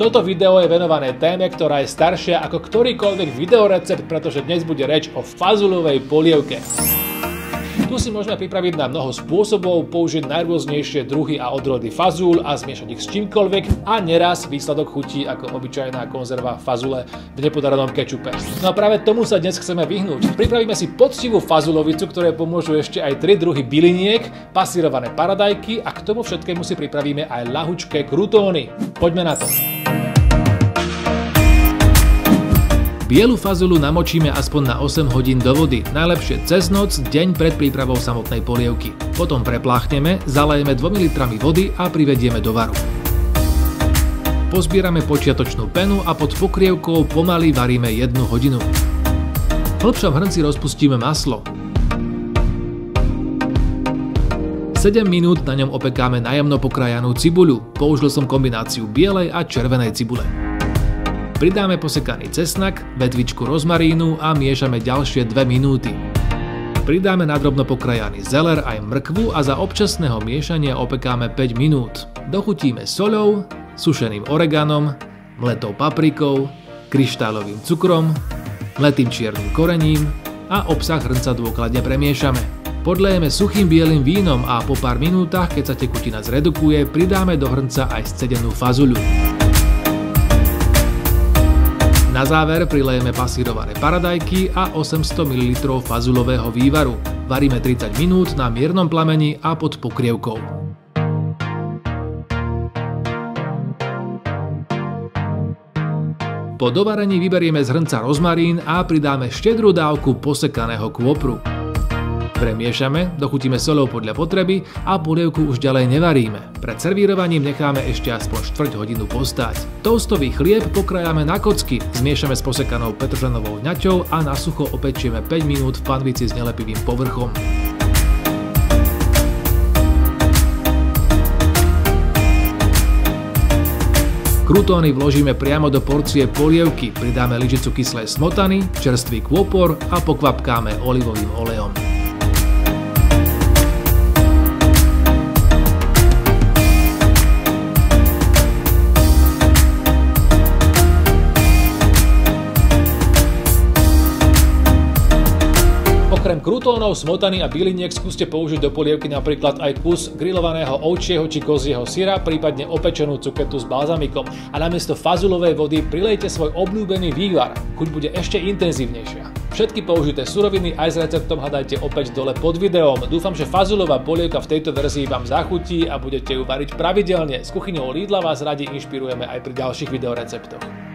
Toto video je venované téme, ktorá je staršia ako ktorýkoľvek videorecept, pretože dnes bude reč o fazulovej polievke. Tu si môžeme pripraviť na mnoho spôsobov, použiť najrôznejšie druhy a odrody fazúl a zmiešať ich s čímkoľvek a neraz výsledok chutí ako obyčajná konzerva fazule v nepodaranom kečupe. No a práve tomu sa dnes chceme vyhnúť. Pripravíme si poctivú fazulovicu, ktoré pomôžu ešte aj tri druhy byliniek, pasírované paradajky a k tomu všetkému si pripravíme aj lahučké krutóny. Poďme na to. Bielu fazulu namočíme aspoň na 8 hodín do vody, najlepšie cez noc, deň pred prípravou samotnej polievky. Potom prepláchneme, zalejeme 2 litrami vody a privedieme do varu. Pozbierame počiatočnú penu a pod pokrievkou pomaly varíme 1 hodinu. V hĺbšom hrnci rozpustíme maslo. 7 minút na ňom opekáme najemno pokrajanú cibuľu. Použil som kombináciu bielej a červenej cibule. Pridáme posekaný cesnak, vetvičku rozmarínu a miešame ďalšie 2 minúty. Pridáme nadrobno pokrajaný zeler aj mrkvu a za občasného miešania opekáme 5 minút. Dochutíme soľou, sušeným oreganom, mletou paprikou, kryštálovým cukrom, mletým čiernym korením a obsah hrnca dôkladne premiešame. Podlejeme suchým bielým vínom a po pár minútach, keď sa tekutina zredukuje, pridáme do hrnca aj scedenú fazuľu. Na záver prilejeme pasírované paradajky a 800 ml fazulového vývaru. Varíme 30 minút na miernom plameni a pod pokrievkou. Po dovarení vyberieme z hrnca rozmarín a pridáme štedrú dávku posekaného kôpru. Premiešame, dochutíme solou podľa potreby a polievku už ďalej nevaríme. Pred servírovaním necháme ešte aspoň 4 hodinu postať. Toastový chlieb pokrajáme na kocky, zmiešame s posekanou petržanovou ňaťou a na sucho opečieme 5 minút v panvici s nelepivým povrchom. Krutóny vložíme priamo do porcie polievky, pridáme lyžicu kyslej smotany, čerstvý kôpor a pokvapkáme olivovým olejom. Okrem krutónov, smotany a byliniek skúste použiť do polievky napríklad aj kus grillovaného ovčieho či kozieho syra, prípadne opečenú cuketu s balzamikom. A namiesto fazulovej vody prilejte svoj obľúbený vývar, chuť bude ešte intenzívnejšia. Všetky použité suroviny aj s receptom hľadajte opäť dole pod videom. Dúfam, že fazulová polievka v tejto verzii vám zachutí a budete ju variť pravidelne. S kuchyňou Lidla vás radi inšpirujeme aj pri ďalších videoreceptoch.